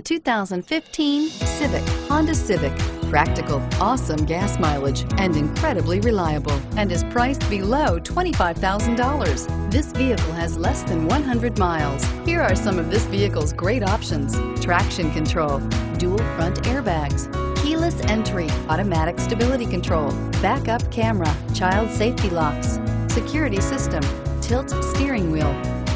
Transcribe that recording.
2015 Civic, Honda Civic. Practical, awesome gas mileage, and incredibly reliable, and is priced below $25,000. This vehicle has less than 100 miles. Here are some of this vehicle's great options. Traction control, dual front airbags, keyless entry, automatic stability control, backup camera, child safety locks, security system, tilt steering wheel,